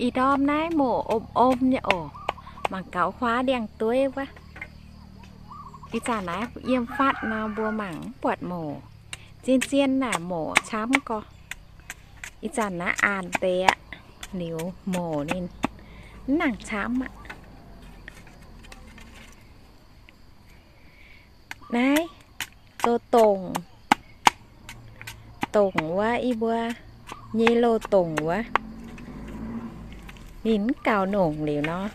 อีดอมนายหมูอมอมเนี่ยโอ้มังเก๋าคว้าแดงตัวเอวะอีจ่านายเยี่ยมฟัดนาบัวหมังปวดหมูเจียนเจียนน่ะหมูช้ำก็อีจ่านะอ่านเตะนิ้วหมูนี่หนังช้ำอ่ะนายตัวตรงตรงวะอีบัวเยโลตรงวะ หินเก่าหน่งเหลวเนาะ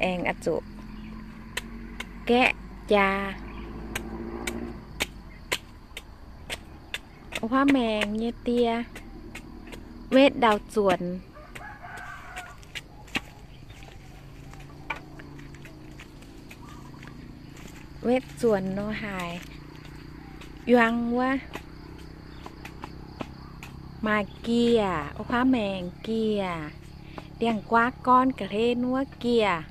แองอจุ แกะจาว่าแมงเยเตีย เวทดาวจวนเวทจวนโนหายยังวะมาเกียว่าแมงเกีย đèn qua con cà rê nua kìa.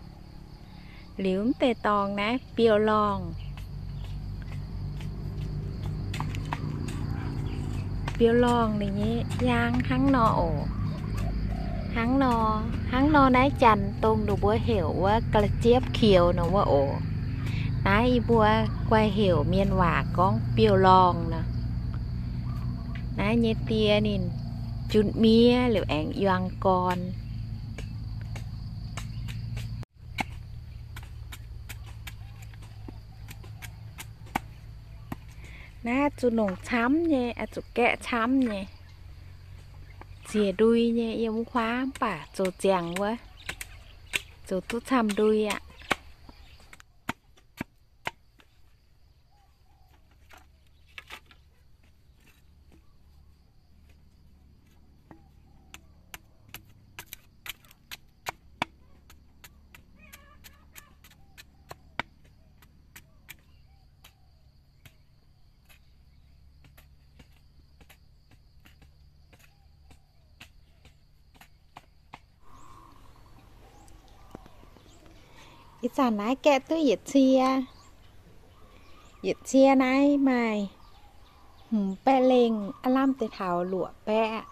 Liễu tê tòn nè piêu lòn. Piêu lòn này nhé, giang hắn nọ. Hắn nọ hắn nọ nái chằn tôn đồ búa hiểu quá, cà chép khiều nó quá ổ. Nái búa quay hiểu miên hòa con piêu lòn nè. Nái nhé tia nín chút mía liệu ảnh doang con. na chú nồng chấm nhé. À chú kẹ chám nhé. Chìa đuôi nhé. Em khóa, bà, chú chàng quá. Chú tu chấm đuôi ạ. à. อีสานนายแกตัวเหยียดเชียเหยียดเชียนายไม่หืมแปะเลงอล่ามเตเท้าหลวแปะ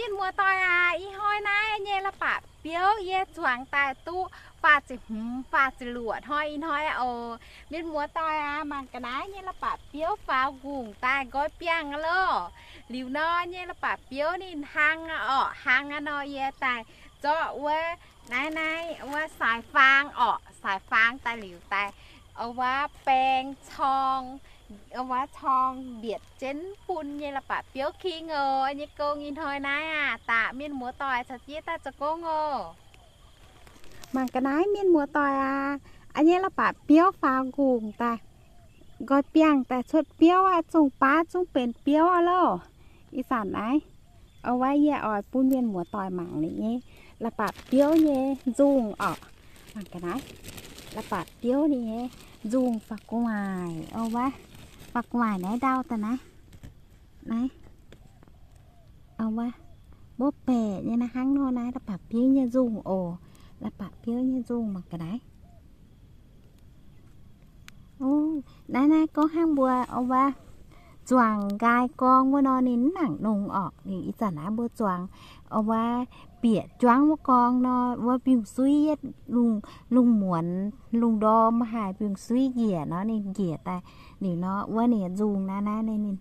มีนมัวตอยอะอีห้อยนายเยละปะเปียวเยจวงตายตู้ฟาจิหืมฟาจิหลวดห้อยอีห้อยโอมีนมัวตอยอะมันกระนายเยละปะเปียวฟ้ากุ่งตายก้อยเปียงโลหลิวนอเยละปะเปียวนี่หังอะออหังอะนอเยตายเจาะเว้นายนายว่าสายฟางอ๋อสายฟางตายหลิวตายเอาว่าแปลงช่อง ông quá thong biệt chén phun như là bà biếu khi ngờ như cô nhìn thôi nái à tạ miên múa tỏi thật chia ta cho cô ngờ mà cái nái miên múa tỏi à anh như là bà biếu phao gùm ta gọi piang ta xuất biếu à chung pá chung bền biếu à lô ý sản nái เอาไว้แย่ออยปุ้นเวียนหัวตอยหมังนี่ละปาดเปี้ยวเย่จุงออกมันกันนะละปาดเปี้ยวนี่จุงฝักกวายเอาไว้ ฝักหวายไหนดาวแต่นะไหนเอาวะโบเปะเนี่ยนะฮังโน่นะแล้วปากเพี้ยเนี่ยจุงโอแล้วปากเพี้ยเนี่ยจุงมากระได โอ้นายนายก็ห้างบัวเอาว่าจวงกายกองว่านอนนินหนังนงออกนี่อีสานนะบัวจวงเอาว่าเปียจวงว่ากองเนาะว่าปิวซุยเย็ดลุงลุงหมวนลุงดอมหายปิวซุยเหยียเนาะนี่เหยียแต่นี่เนาะว่าเนี่ยจูงนะนะนี่นี่ตุว่าอวมตุบิวซุยหายเนาะเอาว่ Vật ngoài nãy đâu ta nè. Này. Ông ba Bố bè như là hắn nó này Là bà phía như dung Ồ Là bà phía như dung mà cái đấy. Ồ Nãy nãy có hang bùa, Ông ba choàng gai con với nó nín nặng nung ọ. Thì ít sản á bơ choàng ở qua bịa choáng với con nó với biểu suy lùng lùng muốn lùng đo mà hai biểu suy ghẻ nó nên ghẻ ta. Để nó qua nè dùng na na nên nên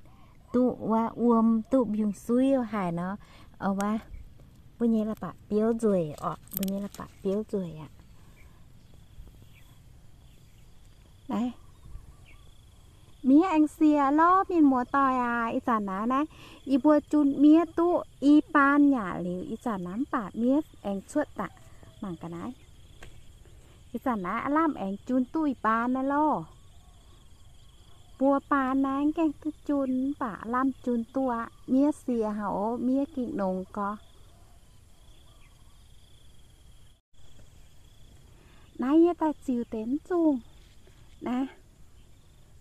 tụ qua uom, tụ biểu suy hai nó. Ở qua bây giờ là bà biểu rồi ọ. Bây giờ là bà biểu rồi ạ. Đấy mi anh xia lo mi mùa tòi à ít ná này bùa chun mi tu y pan nhà liu ít giả nám bà anh chuột tạ mảng cả nái ít ná làm anh chun tu y nè lo. Bùa pan nè anh keng chun bà làm chun tu à xia hậu mi kinh nồng co nãy ta chịu tém chung. Nè.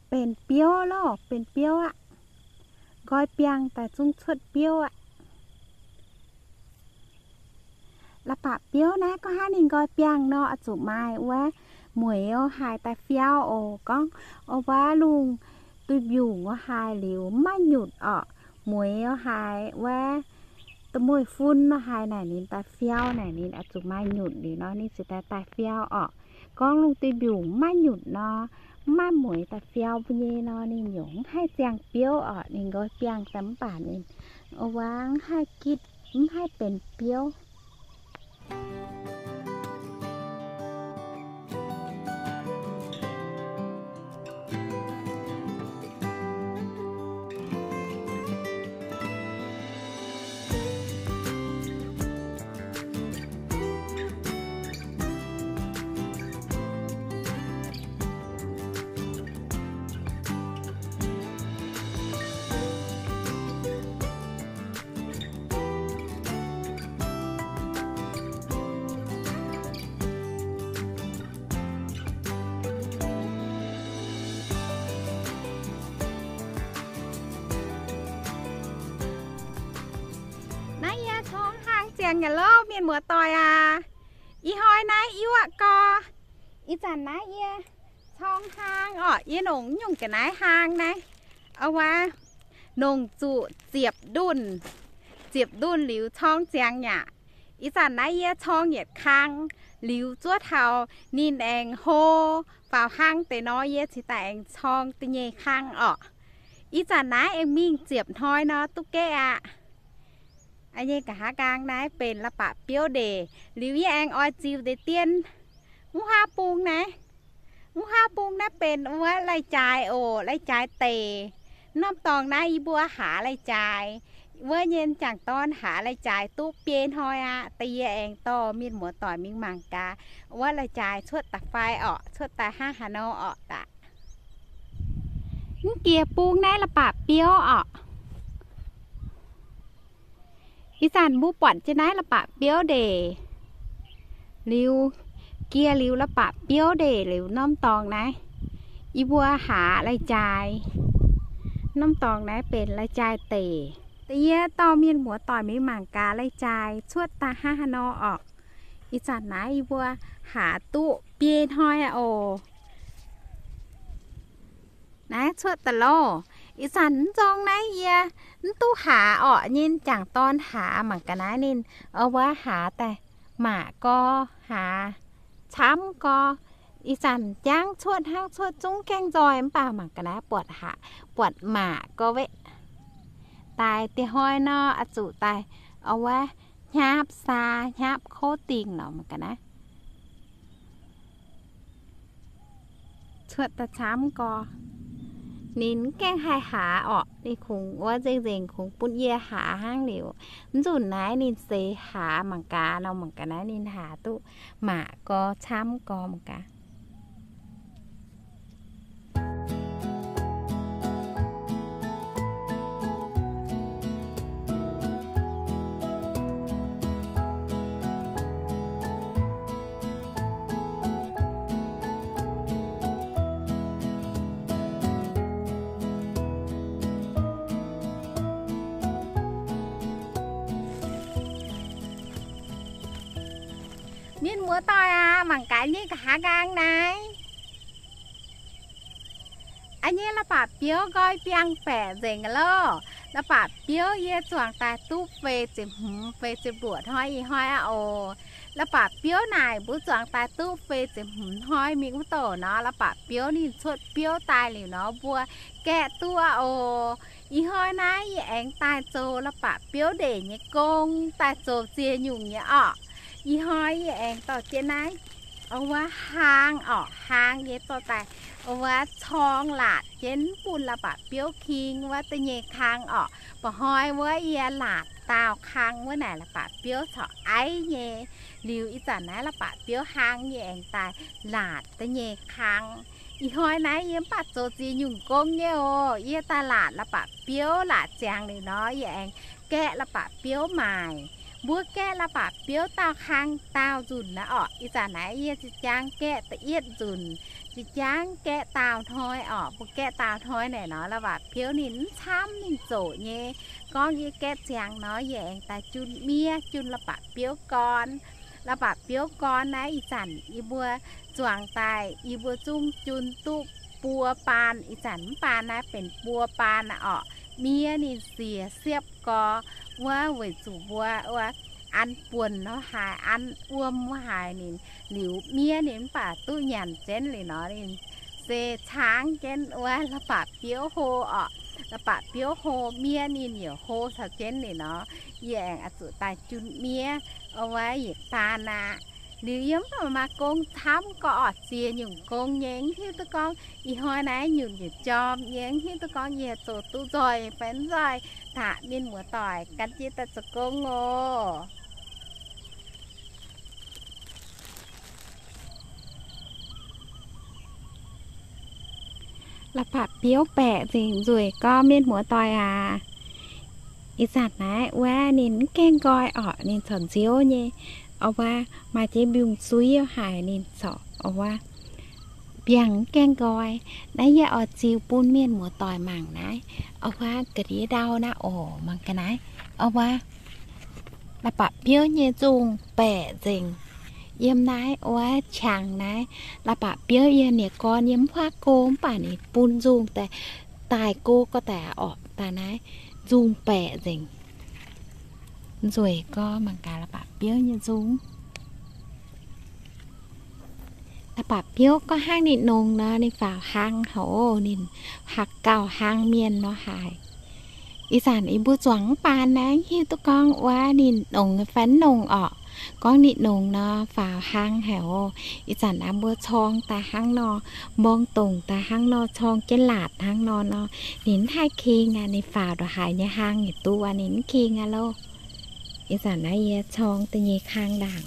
เป็นเปี้ยวล่อเป็นเปี้ยวอะก้อยเปียงแต่จุ้งชดเปี้ยวอะละปะเปี้ยวนะก็ห้านิงก้อยเปียงเนาะจุไม้ว่าหมวยเอาหายแต่เฟี้ยวโอ้ก้องเอาว่าลุงตุยอยู่ว่าหายหลิวไม่หยุดอ่ะหมวยเอาหายว่าตะมวยฟุ้นเนาะหายไหนนินแต่เฟี้ยวไหนนินอจุไม้หยุดดีเนาะนี่สิแต่แต่เฟี้ยวอ่ะก้องลุงตุยอยู่ไม่หยุดเนาะ มาหมวยตะเซียวพุเยนอนิ่งหยงให้เสียงเปียวออดนิ่งก็เปียงสำป่านนิ่งวางให้คิดให้เป็นเปียว thank you เปียว นายยาช่องห้างเจียงอย่าเล่าเมียนเหมือตอยอ่ะ อีหอยนายอีวะกอ อีจันนายเยช่องห้างอ่ะเยหนงยุ่งกับนายห้างนะ เอาว่าหนงจุเจียบดุนเจียบดุนหลิวช่องเจียงหยะอีจันนายเยช่องเหยียดคางหลิวจั่วเทานินแองโฮฝ่าวห้างแต่น้อยเยสิแต่งช่องติเยข้างอ่ะอีจันนายเองมิ่งเจียบท้อยเนาะตุ๊กแกอ่ะ อันนี้กะหากางนะเป็นละปะเปียวเดหรือแองออยจิวเดเตียนมูฮาปูงนะมูฮาปูงนะเป็นว่าไรจ่ายโอไรจ่ายเตน้ำตองนะอีบัวหาไรจ่ายเมื่อเย็นจากต้อนหาไรจ่ายตู้เปียนหอยอะตีเองต่อมีดหมูต่อยมิงมังกาว่าไรจ่ายชดตะไฟออกชดตาห้าฮานอออกตะเกียร์ปูงนะละปะเปียวออก อีสานบูป่อนจะได้ละปะเปี้ยวเดริวเกียริวละปะเปี้ยวเดริวน้ำตองนะ อีบัวหาไรจายน้ำตองนะเป็นไรจายเตเตียตอเมียนหัวต่อยไม่หมางกาไรจายชวดตาห้าฮานอออกอีสานนะอีบัวหาตู้เปียนห้อยอะโอนะชวดตะโล อีสันจองนะเฮียตู้หาอ่อยินจังตอนหาหมันกันนะนิน เอาว่าหาแต่หมาก็หา ช้ำก็อีสันจ้างชวดห้างชวดจุ้งแกงจอยมป่าหมันกันนะปวดหาปวดหมาก็เวตายเตีห้อยนออจุตายเอาว่าหยาบซาหยาบโคติงเนาะมันกันนะชวดตะช้ำก็ นินแกงหายหาออกนี่คงว่าเจงเจงคงปุ้นเยหาห้างเดียวนุ่นนายนินเซหาหมังกาเนาหมังกานะนินหาตุหมาก็ช้ำก็หมังกา của tôi à bằng cái như cả gang này. Anh ấy là bà biếu gọi biang bẻ dình lơ là bà biếu ye chuồng ta tu về chỉ về chỉ bữa thôi hoa à ồ. Là bà biếu này bú chuồng ta tu về chỉ thôi mình cũng tổ nó, là bà biếu nhìn chốt biếu tai liều nó bùa kẹ tua ồ. Ý này nãy anh tai châu là bà biếu để nhé công tai châu chia nhung nhé ọ. ยอีห้อยอะโอละปาเปียวไหนบุจวงตาตู้เฟจิมหืมห้อยมีกุโตเนาะละปาเปียวนี่ชดเปียวตายหรือเนาะบัวแกะตัวโออีห้อยแองตายโจละปาเปียวเด่เนี่ยกงตายโจเจียอเนี่ยอะอีห้อยอีแองต่อเจนายเอาว่าหางออกหางเย็ดต่อแต่เอาว่าช่องหลาดเย็นปุ่นละปะเปี้ยวคิงว่าตะเยคางออกปะห้อยว่าเอียหลาดตาวคางว่าไหนละปะเปี้ยวเฉาะไอเยลิวอีจันนะละปะเปี้ยวหางเยงตายหลาดตะเยคางอีห้อยนะเยี่ยมปัดโจจีหยุ่งกงเยโอเยี่ยตาหลาดละปะเปี้ยวหลาดแจงเลยเนาะแยงแกะละปะเปี้ยวใหม่ บัวแก้ละปะเปี้ยวตาคางตาวจุนนะอ๋ออีจานไหนเยี่ยจิจางแกะตะเอียดจุนจิจ้างแกะตาวทอยออกพวกแกะตาวทอยไหนเนาะละบาดเพียวนินช้ำนินโจเย่ก้อนยี่แกะเจียงเนาะแยงแต่จุนเมียจุนละบาดเปียวก่อนละบาดเปียวก่อนนะอีจันอีบัวจวงตายอีบัวจุ้งจุนตุปัวปานอีจันปานนะเป็นปัวปานนะอ๋อเมียนี่เสียเสียบกอ 我为主播我。ăn buồn nó hài ăn uom nó hài nên liu mía nên bà tu nhàn chén lên nó nên xe sáng chén ua, là bà biếu hô ọ, là bà biếu hô mía nên nhiều hô thật chén lên nó dạng ở tụ tài chun mía ở ngoài ta na nếu yếm mà con thắm có chia những con nhén khi tôi con. Y hoa nãy những những cho nhén khi tôi con nhẹ tổ tu rồi phén rồi, thả bên mùa tỏi, cắt chia ta cho con ngô là phạm biếu bẻ gì rồi có miên múa tỏi à. Ít giặt này quá nên keng coi, ở nên thần chiếu nhé. เอาว่ามาเจ็บิวซุยหายนินสอเอาว่าเบียงแกงกอยได้ยาออดจิวปูนเมียนหมูต่อยหมังนะเอาว่ากระดีเดาวนะโอ้มังกันนะเอาว่าละปะเบี้ยเยจุงแปะจิงเยี่ยมนายว่าช่างนายละปะเปี้ยเยเนี่ยก้อนเยี่ยมคว่าโกมป่านี่ปูนจุงแต่ตายโกก็แต่ออกตานายจุงแปะจิง rồi có bằng cả là bà biếu như dung là bà biếu có hang nịn nồng nó đi vào hang hổ nịn hạc cào hang miền nó hài อีสานอีบุจวงปานนะฮิวตุกองว่านินนงฟันนงออกก้องนิดนงเนาะฝ่าห้างแหวอีสานอำบัวชองตาห้างนอมองตรงตาห้างนอชองเจลาดห้างนอเนาะนินไทยคีงานในฝ่าดอกหายในห้างอยู่ตัวนินคีงานโล อีสานไอเยชองตะเยคางด่าง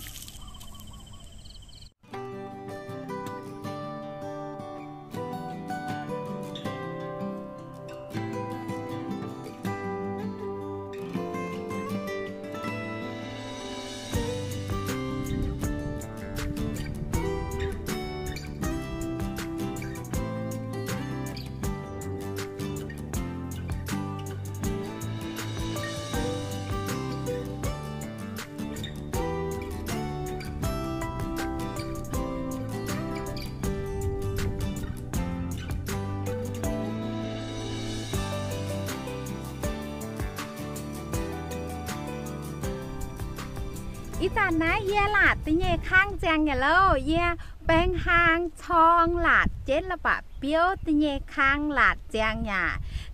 อีจันนะเยียหลาดติเยข้างแจงอย่าเล่าเยียแป้งหางช่องหลาดเจ็ดละปะเปี้ยวติเยข้างหลาดแจงหยา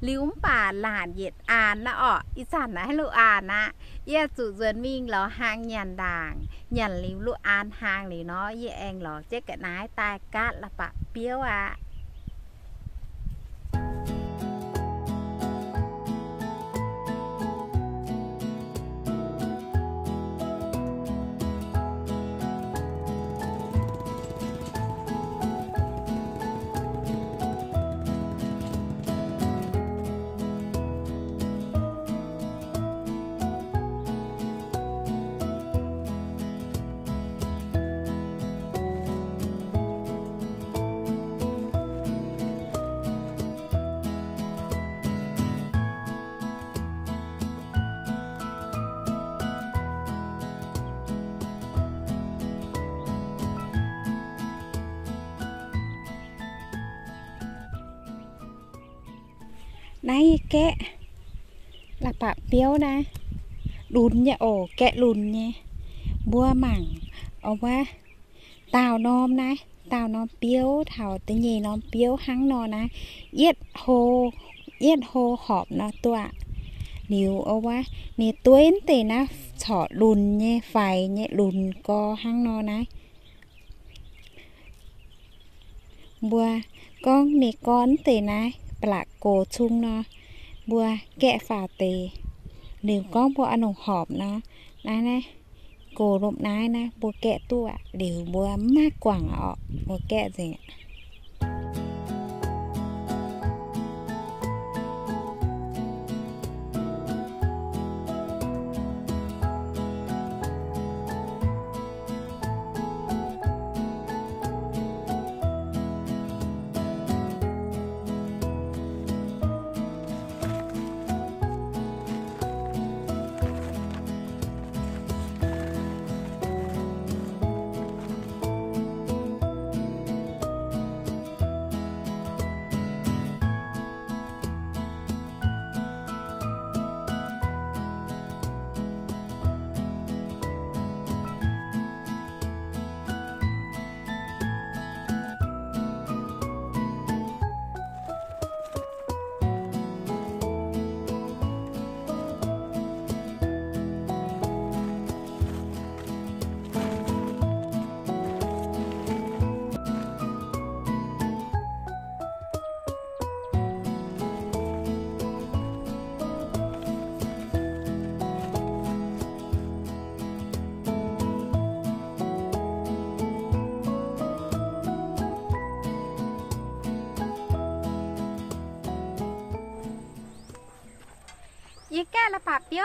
ลิ้วป่าหลาดเย็ดอ่านนะอ๋ออีจันนะให้ลูกอ่านนะเยียจู่เจนวิ่งเหรอหางยันด่างยันลิ้วลูกอ่านหางเลยเนาะเยียเองเหรอเจ๊กะนายตายกาดละปะเปี้ยวอะ đây kẹ. Là bạn biếu nè. Đùn nhẹ ổ kẹ lùn nhé. Bua mảng. Ở qua tàu nom nè. Tàu nom biếu thảo tự nhì nom biếu hắn nò nè. Yết hồ yết hồ họp nó tua nếu ở qua nè tuyến thì nó sọ lùn nhé. Phải nhẹ lùn co hắn nò nè. Bua con nè con thì nè là cô chung nó bua kẹ phà tề nếu có bua ăn họp nó. Này này, cô rộm nái nè, bua kẹ tua. Đều bua mát quảng ọ bua kẹ gì. ạ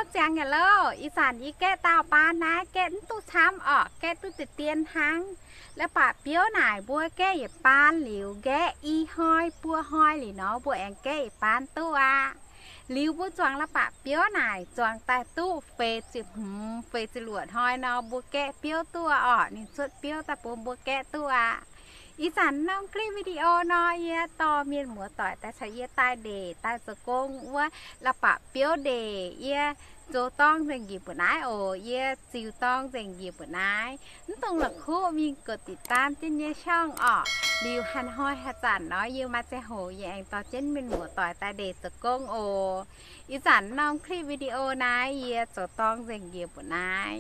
ละปะเปี้ยวจังอย่าเล่ออีสานยีแก้ตาวปานนะแก้ตู้ช้ำออกแก้ตู้ติดเตียนหังแล้วปะเปี้ยวหน่ายบัวแก้อย่ปานหลิวแก้อีห้อยปัวห้อยหลิเนาะบัวแองแก่ปานตัวหลิวบัวจวงละปะเปี้ยวหน่ายจวงแต่ตู้เฟจิบหืมเฟจิหลวดห้อยเนาะบัวแก้เปี้ยวตัวออกนี่สุดเปี้ยวแต่ปมบัวแก้ตัว อีสานน้องคลิปวิดีโอนาะเยต่อเมียนหมัวต่อยแต่ใช้เยใต้เดใต้สะกงว่าละปะเปียวเดเยโจต้องเจงหยิบปุ่นายโอเยจิวต้องเจงหยิบปุ่นายนั่นตรงหลักคู่มีกดติดตามเจนเยช่องออกดิวฮันห้อยฮัจันเนาะยืมมาเจโหยแยงต่อเจนเป็นหมัวต่อยแต่เดสะกงโออีสานน้องคลิปวิดีโอนายเยโจต้องเจงหยิบปุ่นาย